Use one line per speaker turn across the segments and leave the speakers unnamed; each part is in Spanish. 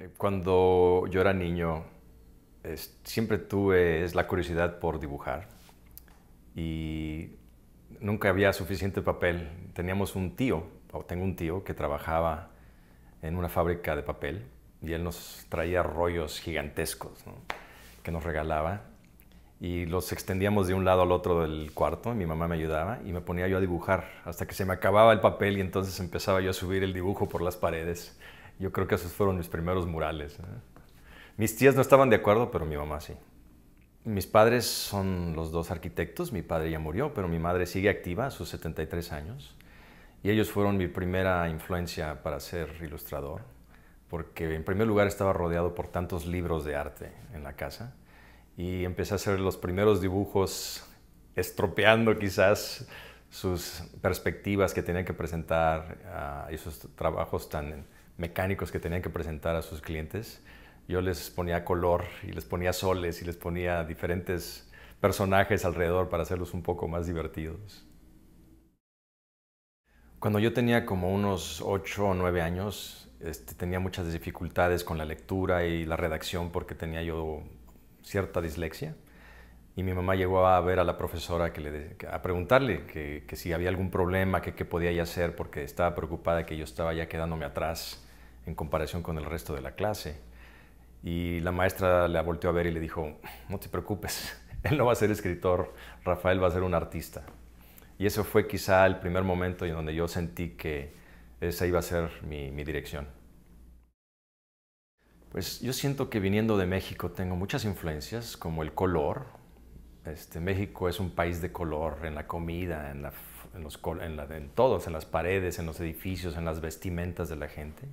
Eh, cuando yo era niño, siempre tuve la curiosidad por dibujar y nunca había suficiente papel. Teníamos un tío, o tengo un tío, que trabajaba en una fábrica de papel y él nos traía rollos gigantescos que nos regalaba y los extendíamos de un lado al otro del cuarto, mi mamá me ayudaba y me ponía yo a dibujar hasta que se me acababa el papel y entonces empezaba yo a subir el dibujo por las paredes. Yo creo que esos fueron mis primeros murales. ¿eh? Mis tías no estaban de acuerdo, pero mi mamá sí. Mis padres son los dos arquitectos, mi padre ya murió, pero mi madre sigue activa a sus 73 años y ellos fueron mi primera influencia para ser ilustrador, porque en primer lugar estaba rodeado por tantos libros de arte en la casa y empecé a hacer los primeros dibujos estropeando quizás sus perspectivas que tenían que presentar uh, esos trabajos tan mecánicos que tenían que presentar a sus clientes. Yo les ponía color y les ponía soles y les ponía diferentes personajes alrededor para hacerlos un poco más divertidos. Cuando yo tenía como unos 8 o 9 años, este, tenía muchas dificultades con la lectura y la redacción porque tenía yo cierta dislexia. Y mi mamá llegó a ver a la profesora que le, a preguntarle que, si había algún problema, que qué podía ella hacer, porque estaba preocupada que yo estaba ya quedándome atrás en comparación con el resto de la clase. Y la maestra la volteó a ver y le dijo, no te preocupes, él no va a ser escritor, Rafael va a ser un artista. Y eso fue quizá el primer momento en donde yo sentí que esa iba a ser mi, mi dirección. Pues yo siento que viniendo de México tengo muchas influencias, como el color. Este, México es un país de color en la comida, en, en, los, en, la, en todos, en las paredes, en los edificios, en las vestimentas de la gente.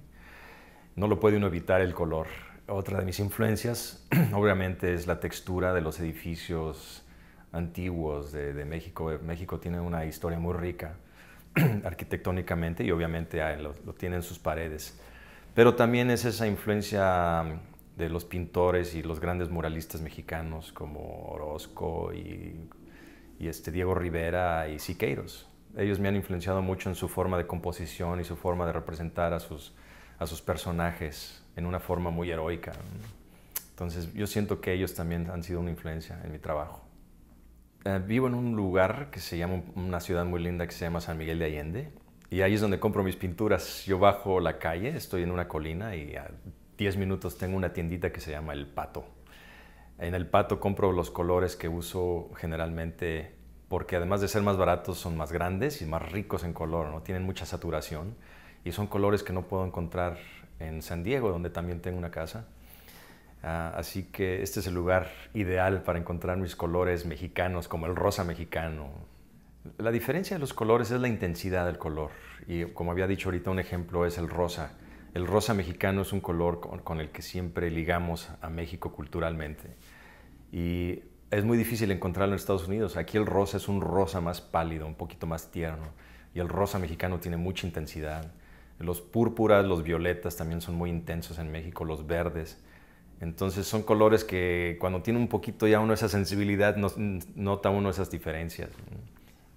No lo puede uno evitar el color. Otra de mis influencias, obviamente, es la textura de los edificios antiguos de, México. México tiene una historia muy rica arquitectónicamente y obviamente lo, lo tiene en sus paredes. Pero también es esa influencia de los pintores y los grandes muralistas mexicanos como Orozco y, este Diego Rivera y Siqueiros. Ellos me han influenciado mucho en su forma de composición y su forma de representar a sus, a sus personajes en una forma muy heroica. Entonces yo siento que ellos también han sido una influencia en mi trabajo. Eh, vivo en un lugar que se llama, una ciudad muy linda que se llama San Miguel de Allende y ahí es donde compro mis pinturas. Yo bajo la calle, estoy en una colina y a 10 minutos tengo una tiendita que se llama El Pato. En El Pato compro los colores que uso generalmente porque además de ser más baratos son más grandes y más ricos en color, ¿no? tienen mucha saturación y son colores que no puedo encontrar en San Diego, donde también tengo una casa. Ah, así que este es el lugar ideal para encontrar mis colores mexicanos, como el rosa mexicano, la diferencia de los colores es la intensidad del color. Y como había dicho ahorita, un ejemplo es el rosa. El rosa mexicano es un color con, el que siempre ligamos a México culturalmente. Y es muy difícil encontrarlo en Estados Unidos. Aquí el rosa es un rosa más pálido, un poquito más tierno. Y el rosa mexicano tiene mucha intensidad. Los púrpuras, los violetas también son muy intensos en México, los verdes. Entonces son colores que cuando tiene un poquito ya uno esa sensibilidad, nota uno esas diferencias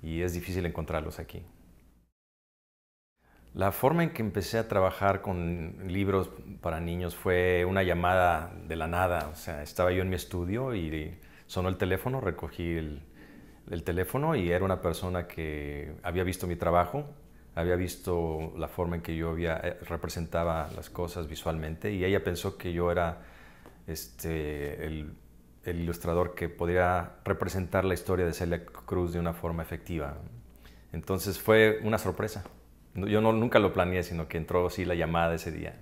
y es difícil encontrarlos aquí. La forma en que empecé a trabajar con libros para niños fue una llamada de la nada. O sea, estaba yo en mi estudio y sonó el teléfono, recogí el, teléfono y era una persona que había visto mi trabajo, había visto la forma en que yo había, eh, representaba las cosas visualmente y ella pensó que yo era este, el el ilustrador que podría representar la historia de Celia Cruz de una forma efectiva. Entonces fue una sorpresa. Yo no, nunca lo planeé, sino que entró así la llamada ese día.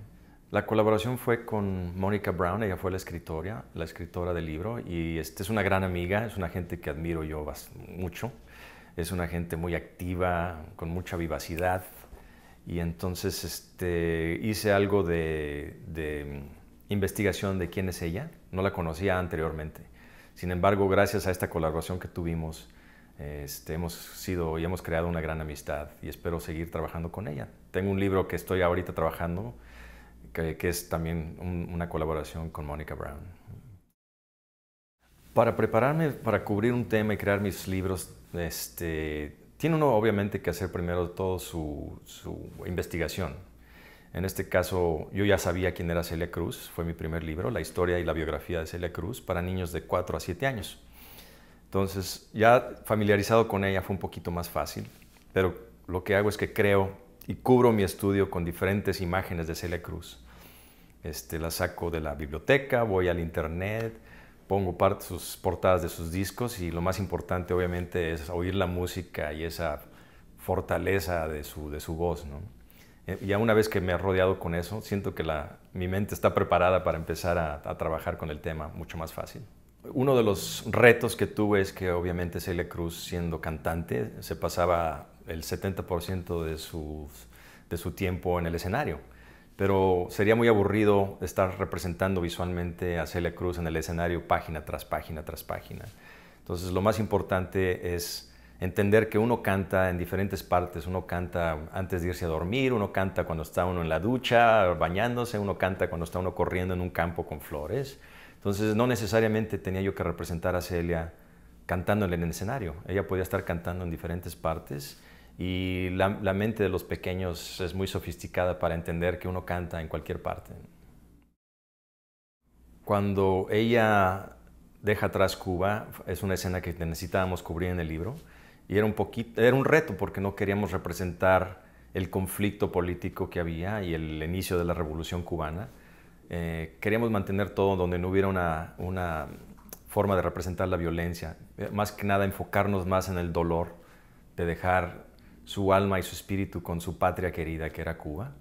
La colaboración fue con Mónica Brown, ella fue la escritora, la escritora del libro, y este es una gran amiga, es una gente que admiro yo mucho. Es una gente muy activa, con mucha vivacidad, y entonces este, hice algo de investigación de quién es ella, no la conocía anteriormente. Sin embargo, gracias a esta colaboración que tuvimos, este, hemos sido y hemos creado una gran amistad y espero seguir trabajando con ella. Tengo un libro que estoy ahorita trabajando, que, es también una colaboración con Mónica Brown. Para prepararme para cubrir un tema y crear mis libros, este, tiene uno obviamente que hacer primero todo su, investigación En este caso, yo ya sabía quién era Celia Cruz, fue mi primer libro, la historia y la biografía de Celia Cruz, para niños de 4 a 7 años. Entonces, ya familiarizado con ella fue un poquito más fácil, pero lo que hago es que creo y cubro mi estudio con diferentes imágenes de Celia Cruz. Este, la saco de la biblioteca, voy al internet, pongo parte, sus portadas de sus discos y lo más importante obviamente es oír la música y esa fortaleza de su, de su voz. ¿no? Eh, ya una vez que me he rodeado con eso, siento que la, mi mente está preparada para empezar a, a, trabajar con el tema mucho más fácil. Uno de los retos que tuve es que obviamente Celia Cruz, siendo cantante, se pasaba el 70% de, de su tiempo en el escenario pero sería muy aburrido estar representando visualmente a Celia Cruz en el escenario página tras página tras página. Entonces lo más importante es entender que uno canta en diferentes partes, uno canta antes de irse a dormir, uno canta cuando está uno en la ducha bañándose, uno canta cuando está uno corriendo en un campo con flores. Entonces no necesariamente tenía yo que representar a Celia cantándole en el escenario, ella podía estar cantando en diferentes partes y la, mente de los pequeños es muy sofisticada para entender que uno canta en cualquier parte. Cuando ella deja atrás Cuba, es una escena que necesitábamos cubrir en el libro, y era un, poquito, era un reto porque no queríamos representar el conflicto político que había y el inicio de la revolución cubana. Eh, queríamos mantener todo donde no hubiera una, una forma de representar la violencia, eh, más que nada enfocarnos más en el dolor de dejar su alma y su espíritu con su patria querida que era Cuba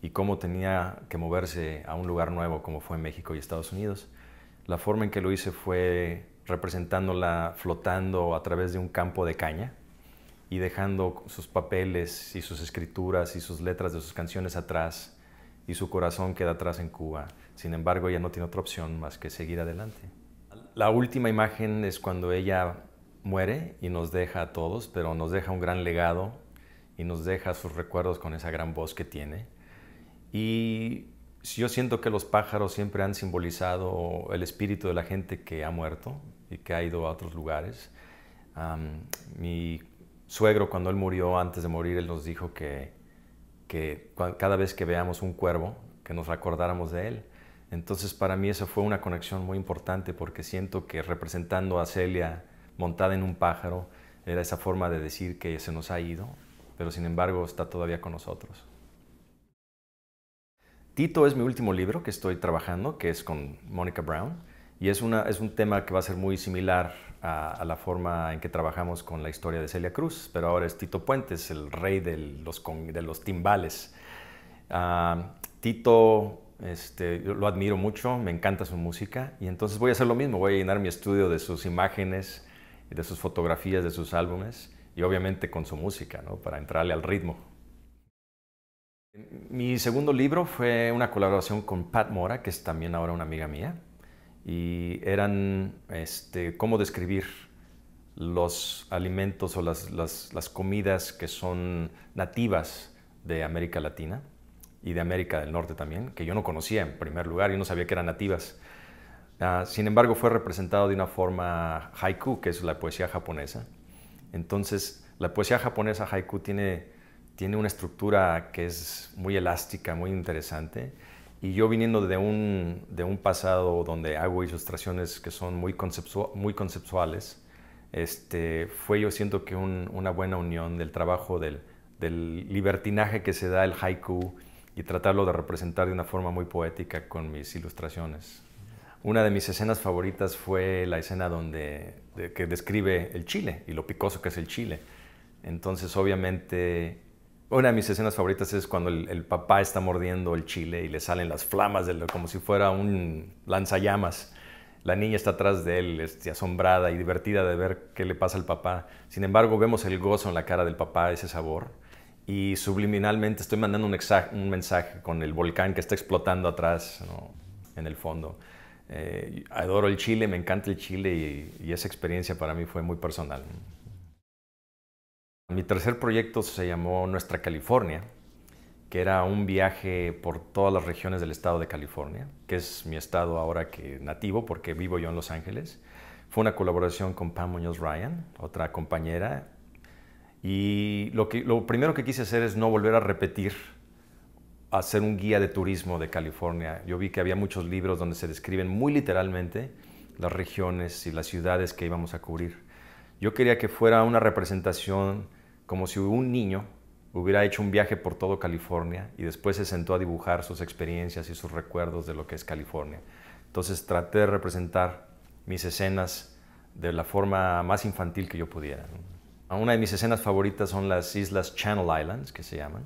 y cómo tenía que moverse a un lugar nuevo como fue México y Estados Unidos. La forma en que lo hice fue representándola flotando a través de un campo de caña y dejando sus papeles y sus escrituras y sus letras de sus canciones atrás y su corazón queda atrás en Cuba. Sin embargo, ella no tiene otra opción más que seguir adelante. La última imagen es cuando ella muere y nos deja a todos, pero nos deja un gran legado y nos deja sus recuerdos con esa gran voz que tiene. Y yo siento que los pájaros siempre han simbolizado el espíritu de la gente que ha muerto y que ha ido a otros lugares. mi suegro, cuando él murió, antes de morir, él nos dijo que, que cada vez que veamos un cuervo, que nos recordáramos de él. Entonces para mí esa fue una conexión muy importante porque siento que representando a Celia montada en un pájaro, era esa forma de decir que se nos ha ido pero sin embargo está todavía con nosotros. Tito es mi último libro que estoy trabajando, que es con Mónica Brown, y es, una, es un tema que va a ser muy similar a, la forma en que trabajamos con la historia de Celia Cruz, pero ahora es Tito Puentes, el rey de los, de los timbales. Ah, Tito este, lo admiro mucho, me encanta su música, y entonces voy a hacer lo mismo, voy a llenar mi estudio de sus imágenes, de sus fotografías, de sus álbumes, y obviamente con su música, ¿no? para entrarle al ritmo. Mi segundo libro fue una colaboración con Pat Mora, que es también ahora una amiga mía, y eran este, cómo describir los alimentos o las, las, comidas que son nativas de América Latina y de América del Norte también, que yo no conocía en primer lugar, yo no sabía que eran nativas. Uh, sin embargo, fue representado de una forma haiku, que es la poesía japonesa, entonces, la poesía japonesa haiku tiene, tiene una estructura que es muy elástica, muy interesante. Y yo viniendo de un, de un pasado donde hago ilustraciones que son muy, muy conceptuales, este, fue yo siento que una buena unión del trabajo del libertinaje que se da el haiku y tratarlo de representar de una forma muy poética con mis ilustraciones. Una de mis escenas favoritas fue la escena donde, que describe el chile y lo picoso que es el chile. Entonces, obviamente, una de mis escenas favoritas es cuando el, papá está mordiendo el chile y le salen las flamas como si fuera un lanzallamas. La niña está atrás de él, este, asombrada y divertida de ver qué le pasa al papá. Sin embargo, vemos el gozo en la cara del papá, ese sabor. Y subliminalmente estoy mandando un mensaje con el volcán que está explotando atrás, en el fondo. Eh, adoro el Chile, me encanta el Chile y, esa experiencia para mí fue muy personal. Mi tercer proyecto se llamó Nuestra California, que era un viaje por todas las regiones del estado de California, que es mi estado ahora que nativo porque vivo yo en Los Ángeles. Fue una colaboración con Pam Muñoz Ryan, otra compañera, y lo, que, lo primero que quise hacer es no volver a repetir hacer un guía de turismo de California. Yo vi que había muchos libros donde se describen muy literalmente las regiones y las ciudades que íbamos a cubrir. Yo quería que fuera una representación como si un niño hubiera hecho un viaje por todo California y después se sentó a dibujar sus experiencias y sus recuerdos de lo que es California. Entonces traté de representar mis escenas de la forma más infantil que yo pudiera. Una de mis escenas favoritas son las islas Channel Islands, que se llaman,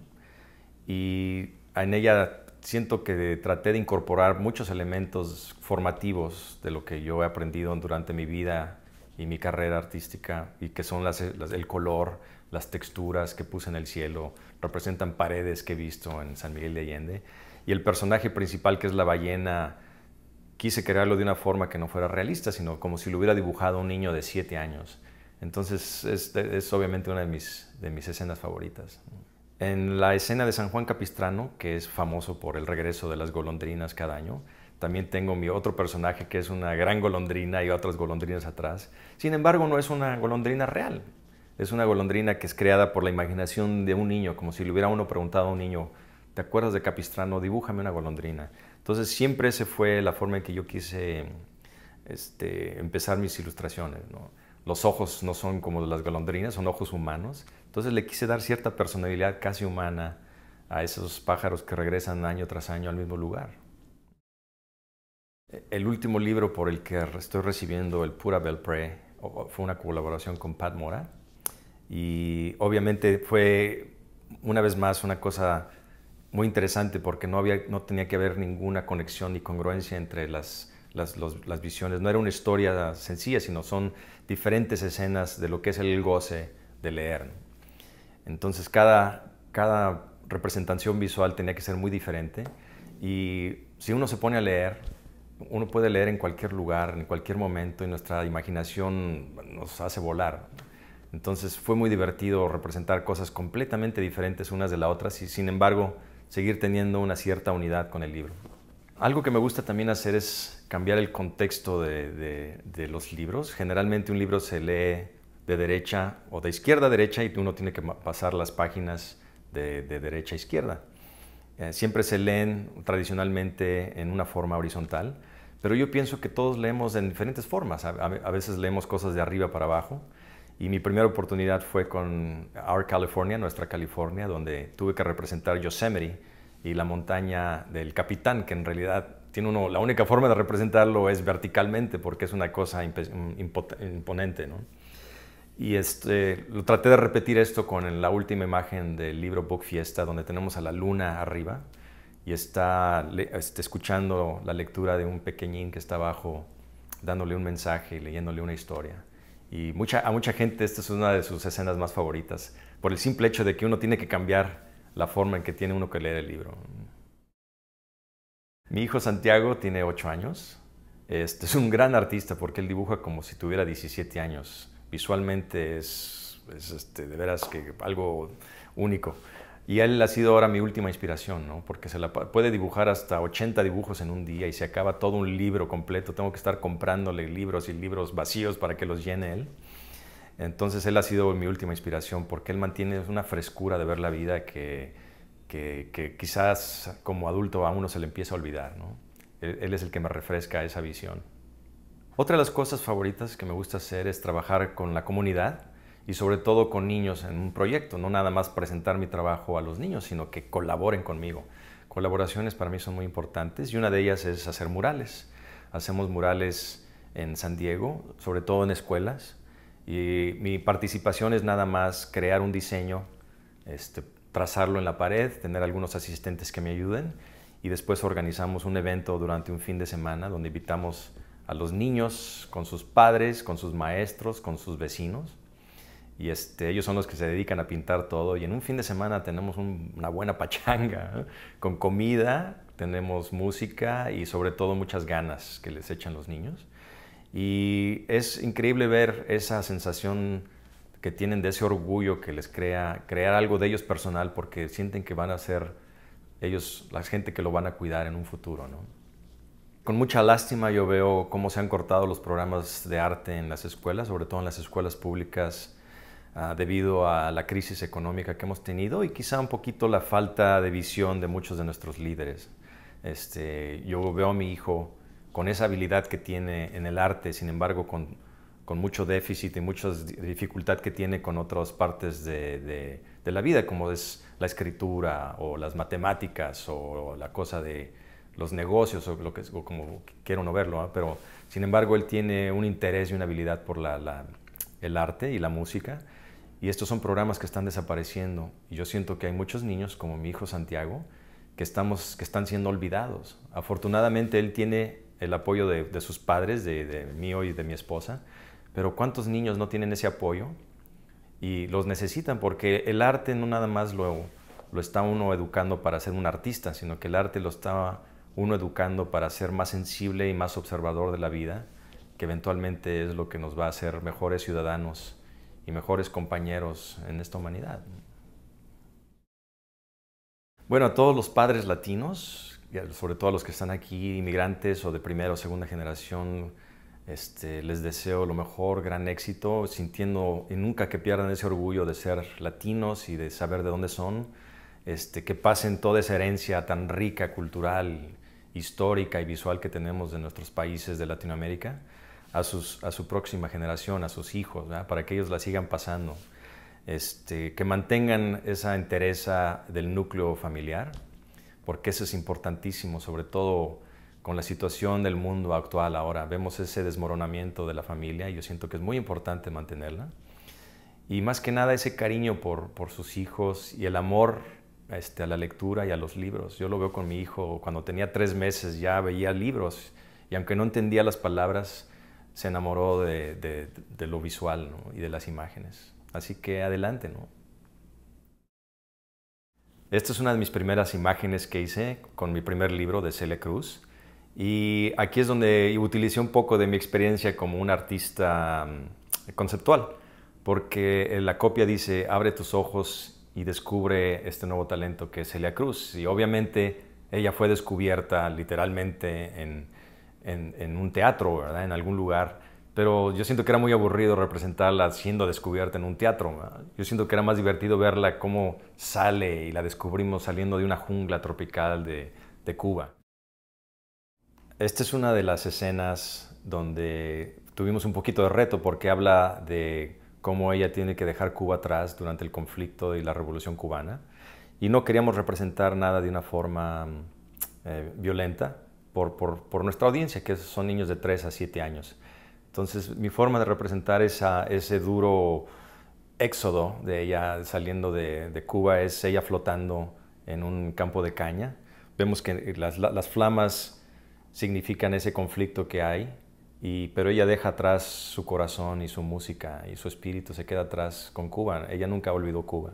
y en ella siento que traté de incorporar muchos elementos formativos de lo que yo he aprendido durante mi vida y mi carrera artística, y que son el color, las texturas que puse en el cielo, representan paredes que he visto en San Miguel de Allende, y el personaje principal, que es la ballena, quise crearlo de una forma que no fuera realista, sino como si lo hubiera dibujado un niño de siete años. Entonces es, obviamente una de mis escenas favoritas. En la escena de San Juan Capistrano, que es famoso por el regreso de las golondrinas cada año, también tengo mi otro personaje que es una gran golondrina y otras golondrinas atrás. Sin embargo, no es una golondrina real. Es una golondrina que es creada por la imaginación de un niño, como si le hubiera uno preguntado a un niño, ¿te acuerdas de Capistrano? Dibújame una golondrina. Entonces siempre esa fue la forma en que yo quise este, empezar mis ilustraciones. Los ojos no son como las golondrinas, son ojos humanos. Entonces le quise dar cierta personalidad casi humana a esos pájaros que regresan año tras año al mismo lugar. El último libro por el que estoy recibiendo el Pura Belpré fue una colaboración con Pat Mora y obviamente fue una vez más una cosa muy interesante porque no, había, no tenía que haber ninguna conexión ni congruencia entre las, las, las, visiones. No era una historia sencilla, sino son diferentes escenas de lo que es el goce de leer. Entonces cada, cada representación visual tenía que ser muy diferente y si uno se pone a leer, uno puede leer en cualquier lugar, en cualquier momento y nuestra imaginación nos hace volar. Entonces fue muy divertido representar cosas completamente diferentes unas de las otras y sin embargo seguir teniendo una cierta unidad con el libro. Algo que me gusta también hacer es cambiar el contexto de, los libros. Generalmente un libro se lee de derecha o de izquierda a derecha y uno tiene que pasar las páginas de, derecha a izquierda. Eh, siempre se leen tradicionalmente en una forma horizontal, pero yo pienso que todos leemos en diferentes formas. a veces leemos cosas de arriba para abajo, y mi primera oportunidad fue con Our California, nuestra California, donde tuve que representar Yosemite y la montaña del Capitán, que en realidad tiene uno, la única forma de representarlo es verticalmente, porque es una cosa imponente. ¿no? Y este, lo traté de repetir esto con la última imagen del libro Book Fiesta, donde tenemos a la luna arriba y está este, escuchando la lectura de un pequeñín que está abajo, dándole un mensaje y leyéndole una historia. Y a mucha gente esta es una de sus escenas más favoritas, por el simple hecho de que uno tiene que cambiar la forma en que tiene uno que leer el libro. Mi hijo Santiago tiene 8 años. Este es un gran artista porque él dibuja como si tuviera 17 años. Visualmente es, es este, de veras que algo único. Y él ha sido ahora mi última inspiración, ¿no? porque se la puede dibujar hasta 80 dibujos en un día y se acaba todo un libro completo. Tengo que estar comprándole libros y libros vacíos para que los llene él. Entonces él ha sido mi última inspiración porque él mantiene una frescura de ver la vida que, que, quizás como adulto a uno se le empieza a olvidar. él es el que me refresca esa visión. Otra de las cosas favoritas que me gusta hacer es trabajar con la comunidad y sobre todo con niños en un proyecto, no nada más presentar mi trabajo a los niños, sino que colaboren conmigo. Colaboraciones para mí son muy importantes y una de ellas es hacer murales. Hacemos murales en San Diego, sobre todo en escuelas, y mi participación es nada más crear un diseño, este, trazarlo en la pared, tener algunos asistentes que me ayuden y después organizamos un evento durante un fin de semana donde invitamos a los niños con sus padres, con sus maestros, con sus vecinos y este, ellos son los que se dedican a pintar todo y en un fin de semana tenemos una buena pachanga con comida, tenemos música y sobre todo muchas ganas que les echan los niños. Y es increíble ver esa sensación que tienen de ese orgullo que les crea crear algo de ellos personal porque sienten que van a ser ellos la gente que lo van a cuidar en un futuro. Con mucha lástima yo veo cómo se han cortado los programas de arte en las escuelas, sobre todo en las escuelas públicas ah, debido a la crisis económica que hemos tenido y quizá un poquito la falta de visión de muchos de nuestros líderes. Este, yo veo a mi hijo con esa habilidad que tiene en el arte, sin embargo, con, con mucho déficit y mucha dificultad que tiene con otras partes de, de, de, la vida, como es la escritura o las matemáticas o la cosa de los negocios o, lo que, o como quiero no verlo, pero sin embargo él tiene un interés y una habilidad por la, el arte y la música y estos son programas que están desapareciendo y yo siento que hay muchos niños como mi hijo Santiago que, estamos, que están siendo olvidados. Afortunadamente él tiene el apoyo de, de sus padres, de, de mío y de mi esposa, pero ¿cuántos niños no tienen ese apoyo? Y los necesitan porque el arte no nada más lo, lo está uno educando para ser un artista, sino que el arte lo está uno educando para ser más sensible y más observador de la vida, que eventualmente es lo que nos va a hacer mejores ciudadanos y mejores compañeros en esta humanidad. Bueno, a todos los padres latinos, sobre todo a los que están aquí, inmigrantes o de primera o segunda generación, este, les deseo lo mejor, gran éxito, sintiendo y nunca que pierdan ese orgullo de ser latinos y de saber de dónde son, este, que pasen toda esa herencia tan rica, cultural, histórica y visual que tenemos de nuestros países de Latinoamérica a, su próxima generación, a sus hijos, para que ellos la sigan pasando. Este, que mantengan esa entereza del núcleo familiar, porque eso es importantísimo, sobre todo con la situación del mundo actual ahora. Vemos ese desmoronamiento de la familia y yo siento que es muy importante mantenerla. Y más que nada ese cariño por sus hijos y el amor este, a la lectura y a los libros. Yo lo veo con mi hijo, cuando tenía tres meses ya veía libros y aunque no entendía las palabras, se enamoró de, lo visual y de las imágenes. Así que adelante, ¿no? Esta es una de mis primeras imágenes que hice con mi primer libro de Celia Cruz. Y aquí es donde utilicé un poco de mi experiencia como un artista mm, conceptual, porque la copia dice, abre tus ojos y descubre este nuevo talento que es Celia Cruz. Y obviamente ella fue descubierta literalmente en, en, un teatro, ¿verdad? en algún lugar pero yo siento que era muy aburrido representarla siendo descubierta en un teatro. Yo siento que era más divertido verla cómo sale y la descubrimos saliendo de una jungla tropical de, de Cuba. Esta es una de las escenas donde tuvimos un poquito de reto porque habla de cómo ella tiene que dejar Cuba atrás durante el conflicto y la revolución cubana. Y no queríamos representar nada de una forma eh, violenta por, por, nuestra audiencia, que son niños de 3 a 7 años. Entonces, mi forma de representar esa, ese duro éxodo de ella saliendo de, de, Cuba es ella flotando en un campo de caña. Vemos que las, las flamas significan ese conflicto que hay, y, pero ella deja atrás su corazón y su música y su espíritu se queda atrás con Cuba. Ella nunca olvidó Cuba.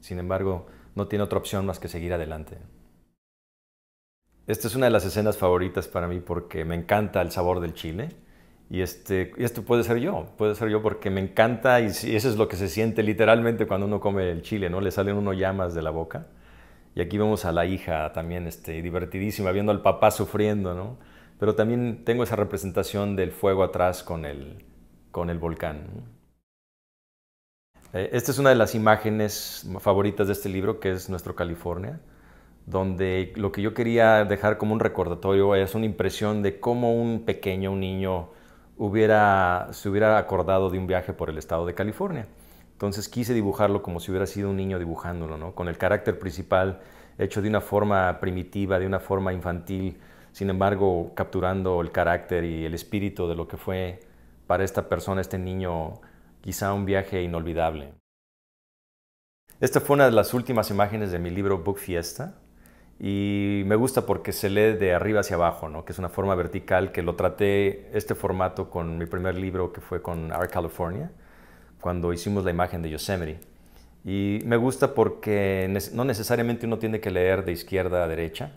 Sin embargo, no tiene otra opción más que seguir adelante. Esta es una de las escenas favoritas para mí porque me encanta el sabor del chile. Y, este, esto puede ser yo, puede ser yo porque me encanta y, eso es lo que se siente literalmente cuando uno come el chile, ¿no? Le salen uno llamas de la boca. Y aquí vemos a la hija también este, divertidísima, viendo al papá sufriendo, ¿no? Pero también tengo esa representación del fuego atrás con el, con el volcán. Eh, esta es una de las imágenes favoritas de este libro, que es nuestro California, donde lo que yo quería dejar como un recordatorio es una impresión de cómo un pequeño, un niño, hubiera, se hubiera acordado de un viaje por el estado de California. Entonces quise dibujarlo como si hubiera sido un niño dibujándolo, ¿no? con el carácter principal hecho de una forma primitiva, de una forma infantil, sin embargo capturando el carácter y el espíritu de lo que fue para esta persona, este niño, quizá un viaje inolvidable. Esta fue una de las últimas imágenes de mi libro Book Fiesta, y me gusta porque se lee de arriba hacia abajo, ¿no? que es una forma vertical que lo traté este formato con mi primer libro que fue con Art California, cuando hicimos la imagen de Yosemite. Y me gusta porque no necesariamente uno tiene que leer de izquierda a derecha,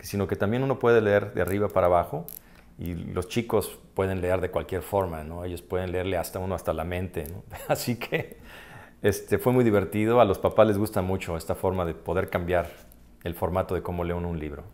sino que también uno puede leer de arriba para abajo y los chicos pueden leer de cualquier forma, ¿no? ellos pueden leerle hasta uno hasta la mente. ¿no? Así que este, fue muy divertido, a los papás les gusta mucho esta forma de poder cambiar el formato de cómo leo un libro.